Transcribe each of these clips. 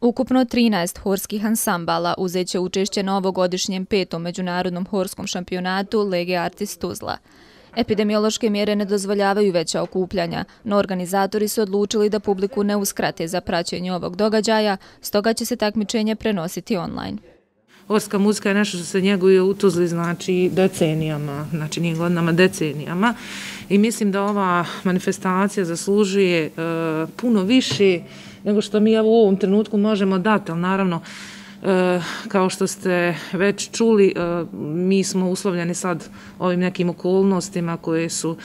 Ukupno 13 horskih ansambala uzet će učešće na ovogodišnjem petom međunarodnom horskom šampionatu Lege Artis Tuzla. Epidemiološke mjere ne dozvoljavaju veća okupljanja, no organizatori su odlučili da publiku ne uskrate za praćenje ovog događaja, stoga će se takmičenje prenositi online. Orska muzika je nešto što se njeguje u Tuzli znači decenijama, znači nije godinama decenijama i mislim da ova manifestacija zaslužuje e, puno više nego što mi u ovom trenutku možemo dati, ali naravno e, kao što ste već čuli, e, mi smo uslovljeni sad ovim nekim okolnostima koje su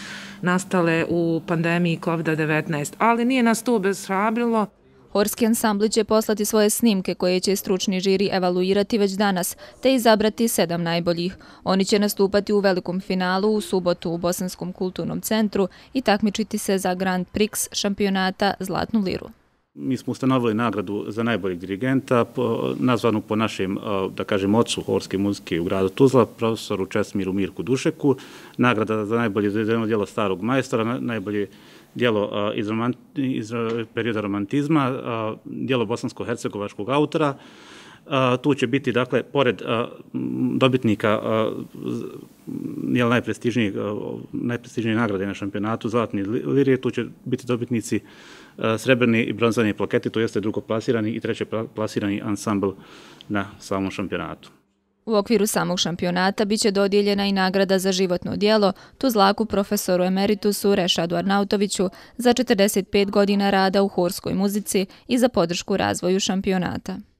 nastale u pandemiji COVID-19, ali nije nas to bezhrabrilo. Horski ansambli će poslati svoje snimke koje će stručni žiri evaluirati već danas, te izabrati sedam najboljih. Oni će nastupati u velikom finalu u subotu u Bosanskom kulturnom centru i takmičiti se za Grand Prix šampionata Zlatnu liru. Mi smo ustanovili nagradu za najboljeg dirigenta, nazvanu po našem, da kažem, ocu horske muzike u gradu Tuzla, profesoru Česmiru Mirku Dušeku. Nagrada za najbolje djelo starog majstora, najbolje djelo iz, iz perioda romantizma, djelo bosansko-hercegovačkog autora. Tu će biti, dakle, pored dobitnika jel, najprestižnije, najprestižnije nagrade na šampionatu Zlatni lirije, tu će biti dobitnici srebrni i bronzani plaketi, to jeste drugoplasirani i treće plasirani ansambl na samom šampionatu. U okviru samog šampionata biće dodijeljena i nagrada za životno dijelo Tuzlaku profesoru emeritusu Rešadu Arnautoviću za 45 godina rada u horskoj muzici i za podršku razvoju šampionata.